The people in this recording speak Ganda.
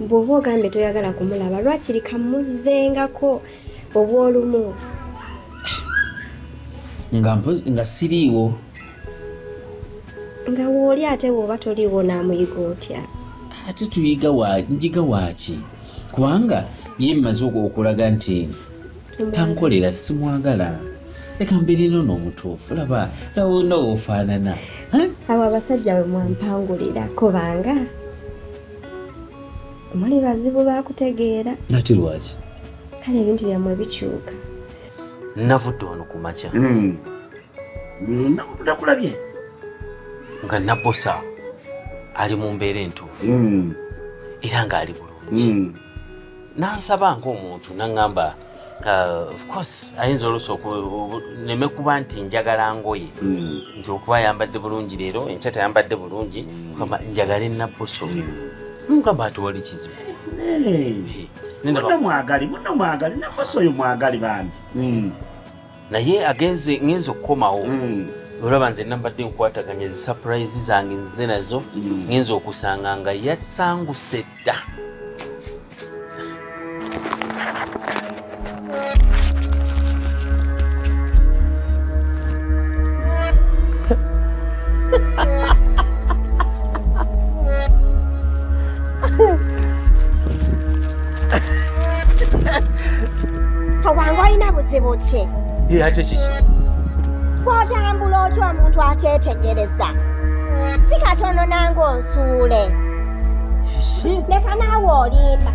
bw'oba ogambye toyagala kumulaba lwakiri kamuzzengako obwolumu? Nga mpozi- nga siriiwo. Nga wooli ate bw'oba toliiwo n'amuyiga otya? Ate tuyiga njiga waaki? Kubanga ye mmaze oku- okulaga nti tankolera simwagala. Leka mbeerino n'omutuufu laba lawona ofaanana. Abo abasajja bwe mwampangulira kubanga muli bazibu bakutegeera ate lwaki? Kale ebintu byammwe bikyuka. Navudde wano ku makya. Nakulabye nga nabosa ali mu mbeera entuufu. Era ng'ali bulungi. Nansaba ng'omuntu naŋŋamba uh, of course ayinza oluusi neme kuba nti njagala ngoye. Nti okuba ayambadde bulungi leero enkya tayambadde bulungi kama njagala enaboso mugamba ati wali kizibu. Mwagali muno mwagali nakosa oyo mwagali bambi. Naye agenze ngenza okukomawo. Olaba nze nambadde nkwataganya ezisapurayizi zange nze nazo. Ngenza okusanga nga yasanguse dda owange olina buzibu ki ate kiki kwotambula otya omuntu ateetegereza si katono nange onsuule leka naawe olimba